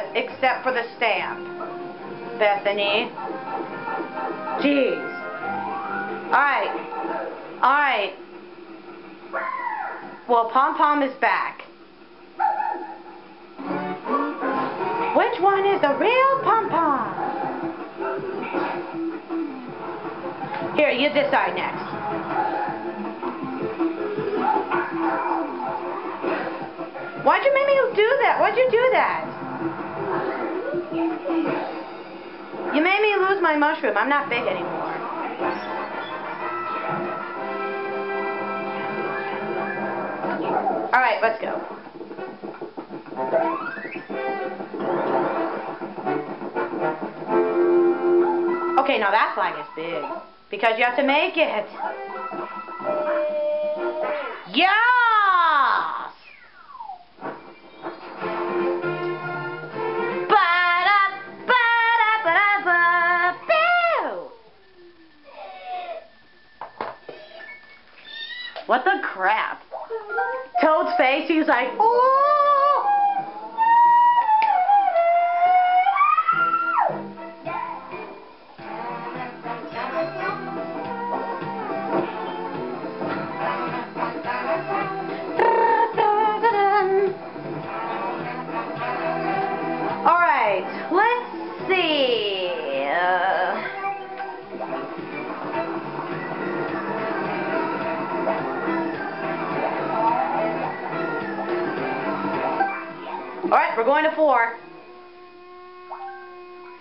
but except for the stamp. Bethany. Jeez. Alright. Alright. Well, Pom Pom is back. Which one is the real Pom Pom? Here, you decide next. Why'd you make me do that? Why'd you do that? You made me lose my mushroom. I'm not big anymore. Alright, let's go. Okay, now that flag is big. Because you have to make it. Yes! What the crap? Toad's face, he's like, oh! Alright, we're going to four.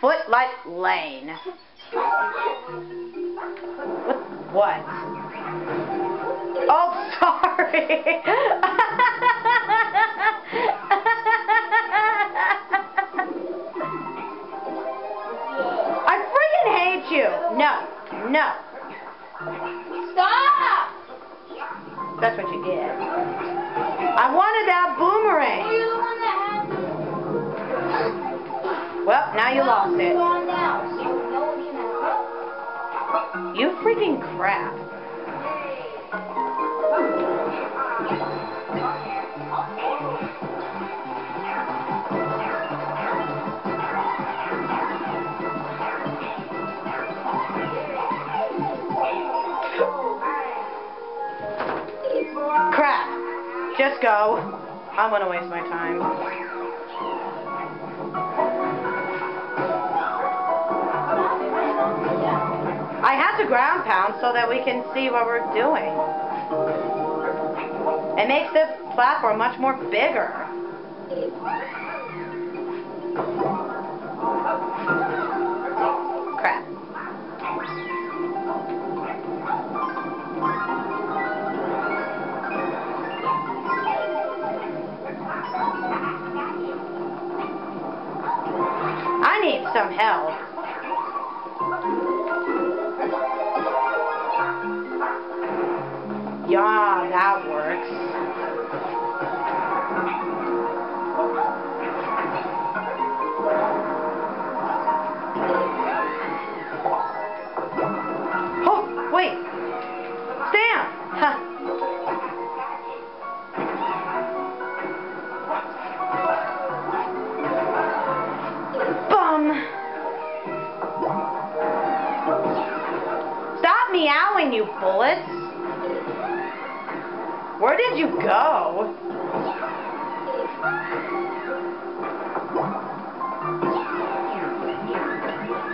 Footlight Lane. What? What? Oh, sorry. I freaking hate you. No. No. Stop! That's what you get. I wanted that boomerang. Well, now you lost it. You freaking crap. Crap. Just go. I am going to waste my time. Ground pound so that we can see what we're doing. It makes this platform much more bigger. Crap. I need some help. Yeah, that works. Oh, wait. Stamp! Huh. Bum. Stop meowing, you bullets. Where did you go?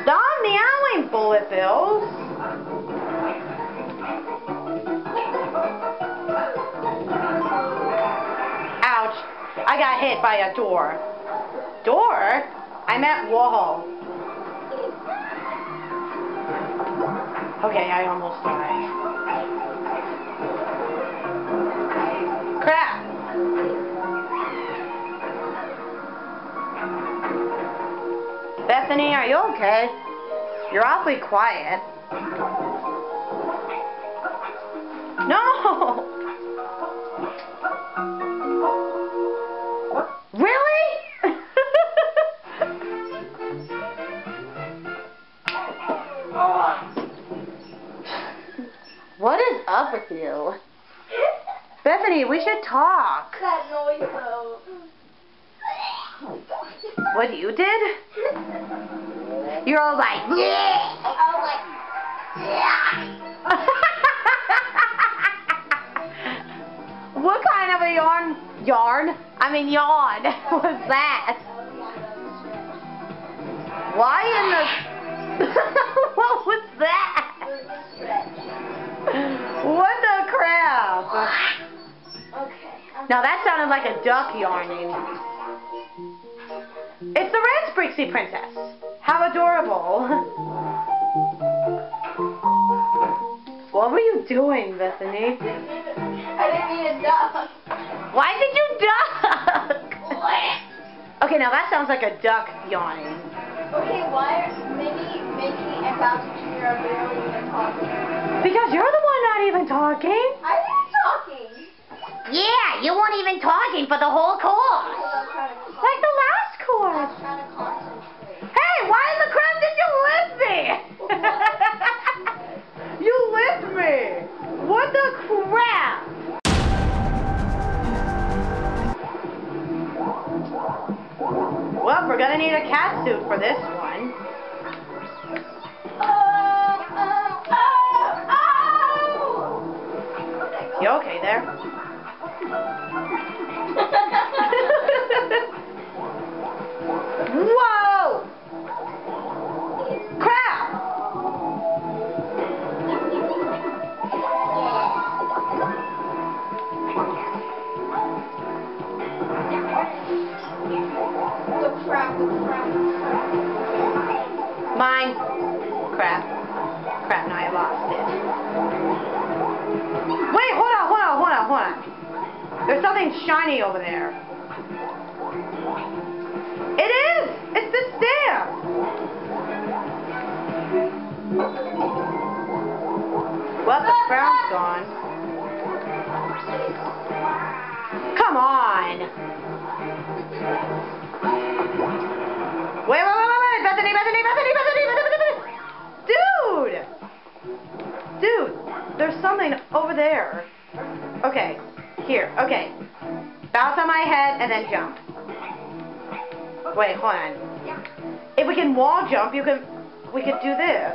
Stop meowing, bullet bills. Ouch. I got hit by a door. Door? I'm at wall. Okay, I almost died. Bethany, are you okay? You're awfully quiet. No! Really? what is up with you? Bethany, we should talk. That noise though. What you did? You're all like, yeah. I was like, yeah. what kind of a yarn? Yarn? I mean yawn was that? Why in the... what was that? What the crap? Okay. Now that sounded like a duck yarning. It's the Red Sprixie Princess. How adorable. What were you doing, Bethany? I didn't mean to duck. Why did you duck? Okay, now that sounds like a duck yawning. Okay, why are maybe Mickey and Bowser Jr. are barely even talking? Because you're the one not even talking. I am talking. Yeah, you weren't even talking for the whole course. I'm trying to con- Like the last course. There? Whoa! Crap! The crap, the crap, crap. Mine. Crap. Crap, now I lost it. Wait, hold on, hold on. There's something shiny over there. It is! It's the stamp! Well, the crown's gone. Come on! Wait, wait, wait, wait, wait! Bethany, Bethany, Bethany, Bethany, Bethany, Bethany! Dude! Dude, there's something over there. Okay, here, okay. Bounce on my head and then jump. Wait, hold on. If we can wall jump, you can, we could do this.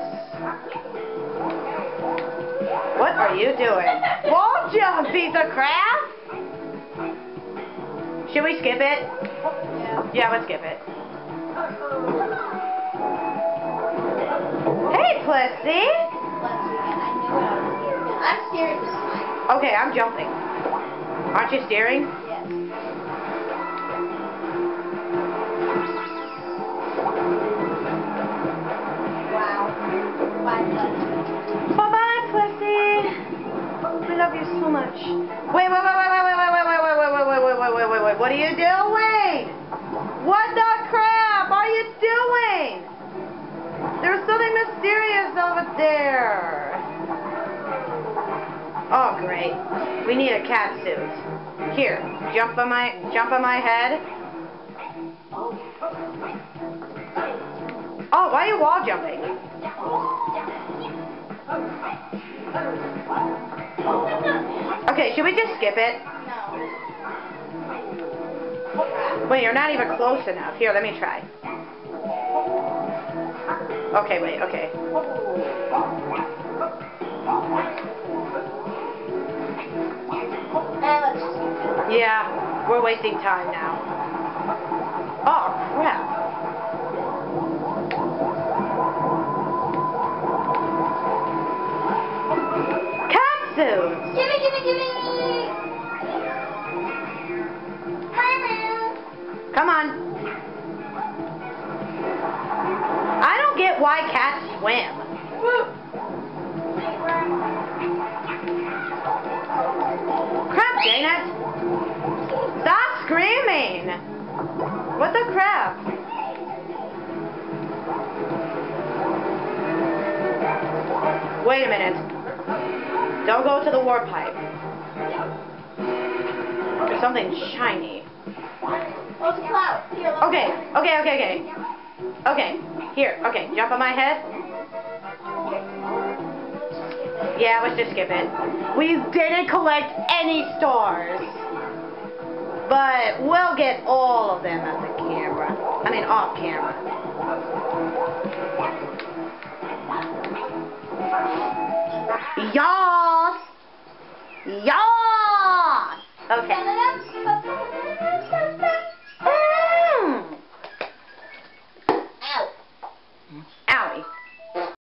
What are you doing? Wall jump, piece of crap! Should we skip it? Yeah. Yeah, let's skip it. Hey, Plessie! Let's see again. I knew what I was steering. I'm steering this time. Okay, I'm jumping. Aren't you steering? Yes. Wow. Why does Bye-bye, Plessie. We love you so much. Wait, wait, wait, wait, wait, wait, wait, wait, wait, wait, wait, wait, wait, wait, wait, wait, wait. What are you doing? What the crap are you doing? There's something mysterious over there. Oh, great. We need a cat suit. Here, jump on my, jump on my head. Oh, why are you wall jumping? Okay, should we just skip it? No. Wait, you're not even close enough. Here, let me try. Okay, wait, okay. Yeah, we're wasting time now. Oh, crap. Cat suits! Gimme, gimme, gimme! Meow. Come on. I don't get why cats swim. What the crap? Wait a minute. Don't go to the warp pipe. There's something shiny. Okay, okay, okay, okay. Okay, here, okay, jump on my head. Yeah, let's just skip it. We didn't collect any stars. But we'll get all of them at the camera. I mean, off camera. Yas! Yas! Okay.